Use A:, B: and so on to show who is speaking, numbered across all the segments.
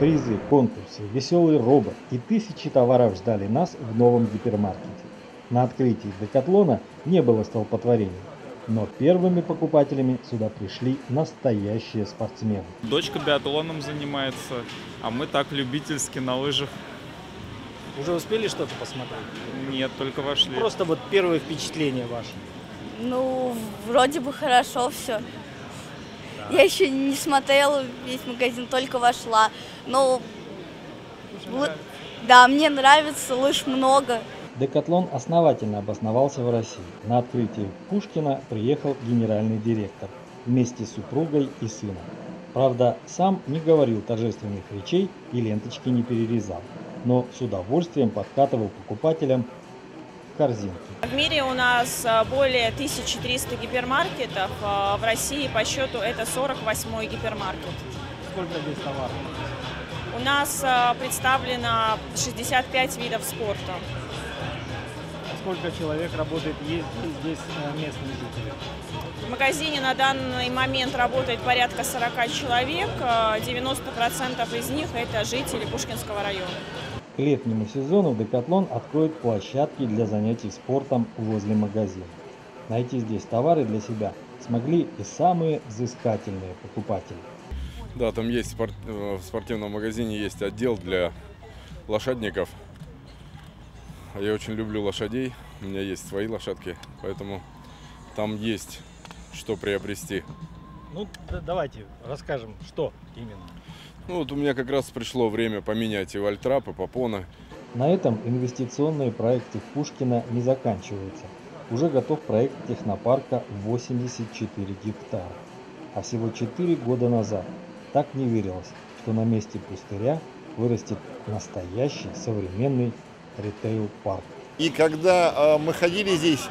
A: Призы, конкурсы, веселый робот и тысячи товаров ждали нас в новом гипермаркете. На открытии Декатлона не было столпотворений, но первыми покупателями сюда пришли настоящие спортсмены.
B: Дочка биатлоном занимается, а мы так любительски на лыжах.
C: Уже успели что-то посмотреть?
B: Нет, только вошли.
C: Просто вот первые впечатления ваши.
D: Ну, вроде бы хорошо все. Я еще не смотрела весь магазин, только вошла. Но лы- да, мне нравится, лыж много.
A: Декатлон основательно обосновался в России. На открытие Пушкина приехал генеральный директор вместе с супругой и сыном. Правда, сам не говорил торжественных речей и ленточки не перерезал, но с удовольствием подкатывал покупателям корзинки.
E: В мире у нас а, более 1300 гипермаркетов, а в России по счету это 48 гипермаркет.
C: Сколько здесь товаров?
E: У нас а, представлено 65 видов спорта.
C: Сколько человек работает, есть здесь э, местные жители?
E: В магазине на данный момент работает порядка 40 человек, а 90% из них это жители Пушкинского района.
A: К летнему сезону Декатлон откроет площадки для занятий спортом возле магазина. Найти здесь товары для себя смогли и самые взыскательные покупатели.
F: Да, там есть спорт- э, в спортивном магазине есть отдел для лошадников. Я очень люблю лошадей, у меня есть свои лошадки, поэтому там есть что приобрести.
C: Ну, да- давайте расскажем, что именно.
F: Ну вот у меня как раз пришло время поменять и вальтрап, и попоны.
A: На этом инвестиционные проекты Пушкина не заканчиваются. Уже готов проект технопарка 84 гектара. А всего 4 года назад так не верилось, что на месте пустыря вырастет настоящий современный ритейл-парк.
G: И когда э, мы ходили здесь,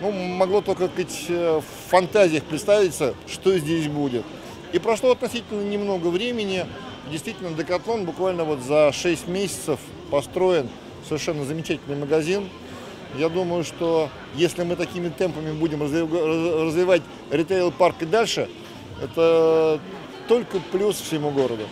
G: ну, могло только как сказать, э, в фантазиях представиться, что здесь будет. И прошло относительно немного времени. Действительно, Декатлон буквально вот за 6 месяцев построен совершенно замечательный магазин. Я думаю, что если мы такими темпами будем развив- раз- развивать ритейл-парк и дальше, это только плюс всему городу.